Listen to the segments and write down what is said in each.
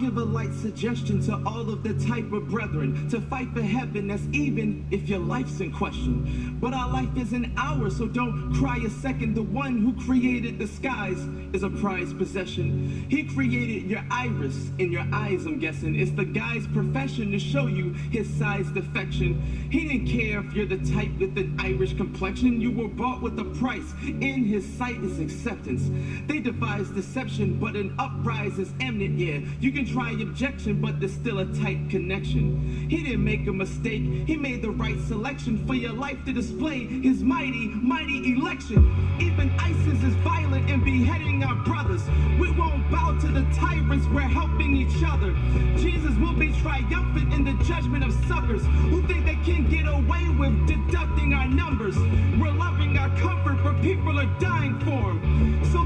give a light suggestion to all of the type of brethren to fight for heaven, that's even if your life's in question. But our life isn't ours, so don't cry a second. The one who created the skies is a prized possession. He created your iris in your eyes, I'm guessing. It's the guy's profession to show you his size defection. He didn't care if you're the type with an Irish complexion. You were bought with a price. In his sight is acceptance. They devise deception, but an uprise is imminent, yeah. You can try objection, but there's still a tight connection. He didn't make a mistake. He made the right selection for your life to display his mighty, mighty election. Even ISIS is violent in beheading our brothers. We won't bow to the tyrants. We're helping each other. Jesus will be triumphant in the judgment of suckers who think they can get away with deducting our numbers. We're loving our comfort, but people are dying for him. So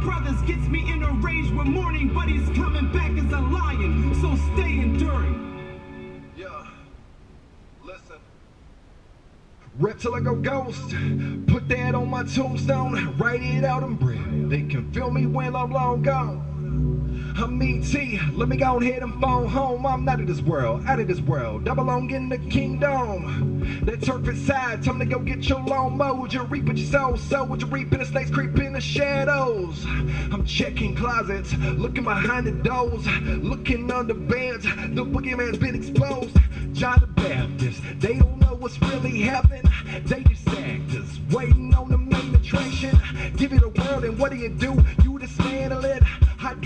brothers gets me in a rage with mourning, but he's coming back as a lion. So stay enduring. Yeah. Listen. Rep till I go ghost. Put that on my tombstone. Write it out in bread. They can feel me when I'm long gone. Let me go ahead and phone home. I'm not of this world, out of this world. I belong in the kingdom. That turf inside. Time to go get your lawn mowed. You reap what you sow. So what you reap in the snakes creep in the shadows. I'm checking closets, looking behind the doors, looking under beds. The boogeyman's been exposed. John the Baptist, they don't know what's really happening. They just actors, waiting on the main attraction. Give it a world, and what do you do? You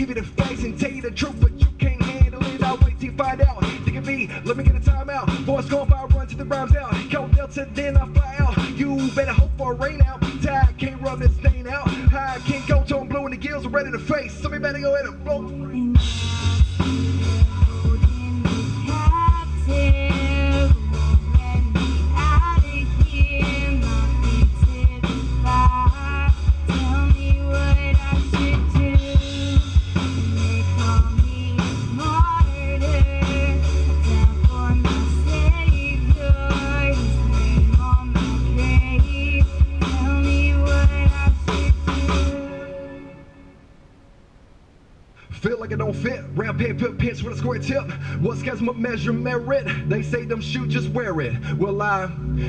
give you the face and tell you the truth, but you can't handle it. I'll wait till you find out. Think of me, let me get a timeout. Voice go if I run to the rhymes out. Count Delta, then I fly out. You better hope for a rain out. Tide can't run this stain out. I can't go tone blue in the gills, red in the face. Somebody better go ahead and blow. It don't fit. Round pair, put pits with a square tip. What's guys measure merit? They say them shoot, just wear it. Well, I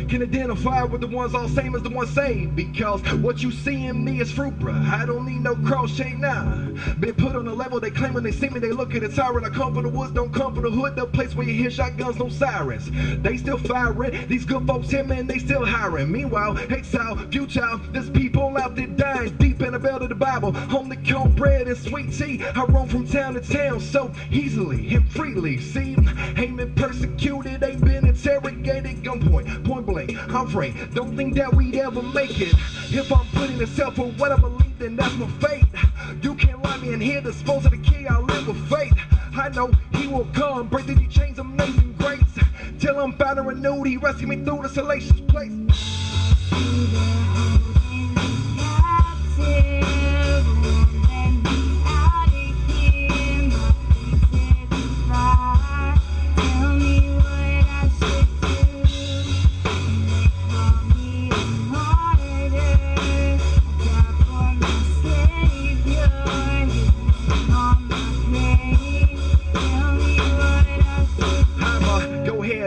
can identify with the ones all same as the ones saved. Because what you see in me is fruit, bruh. I don't need no cross shape now. Been put on a level, they claim when they see me, they look at the tyrant. I come from the woods, don't come from the hood. The place where you hear shotguns, no sirens. They still firing. These good folks here, man, they still hiring. Meanwhile, exile, futile, there's people out there dying Bible. Only cornbread and sweet tea. I roam from town to town so easily and freely. See, ain't been persecuted, ain't been interrogated, gunpoint, point blank. I'm free. Don't think that we'd ever make it. If I'm putting myself for what I believe, then that's my fate. You can't lock me in here, dispose of the key, I live with faith. I know he will come, break through these chains, amazing grace. Till I'm found and renewed, he rescued me through the salacious place.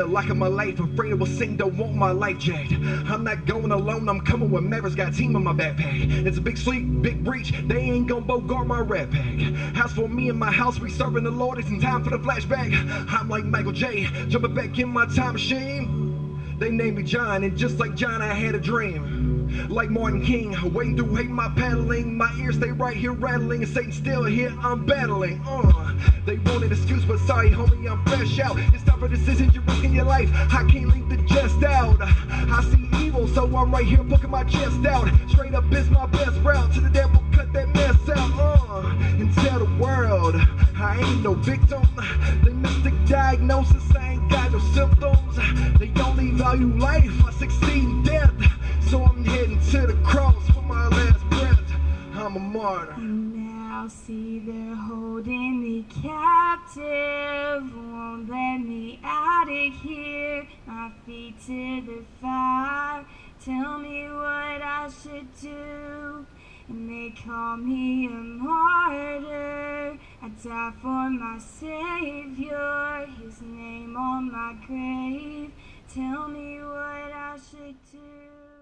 Go in my life, afraid it will sing, don't want my life jacked. I'm not going alone, I'm coming with Mavericks, got team in my backpack. It's a big sleep, big breach, they ain't gonna bogart my rap pack. House for me and my house, we serving the Lord, it's in time for the flashback. I'm like Michael J, jumping back in my time machine. They named me John, and just like John, I had a dream. Like Martin King, waiting through hate my paddling. My ears stay right here rattling, Satan still here, I'm battling. Uh, they want an excuse, but sorry, homie, I'm fresh out. It's time for decisions, you're risking your life. I can't leave the jest out. I see evil, so I'm right here poking my chest out. Straight up is my best route to the devil, cut that mess out. Uh, and tell the world I ain't no victim. They mystic diagnosis, I ain't got no symptoms. They only value life, I succeed in death. So I'm heading to the cross for my last breath. I'm a martyr. Now see they're holding me captive, won't let me out of here. My feet to the fire, tell me what I should do. and they call me a martyr. I die for my Savior, His name on my grave. Tell me what I should do.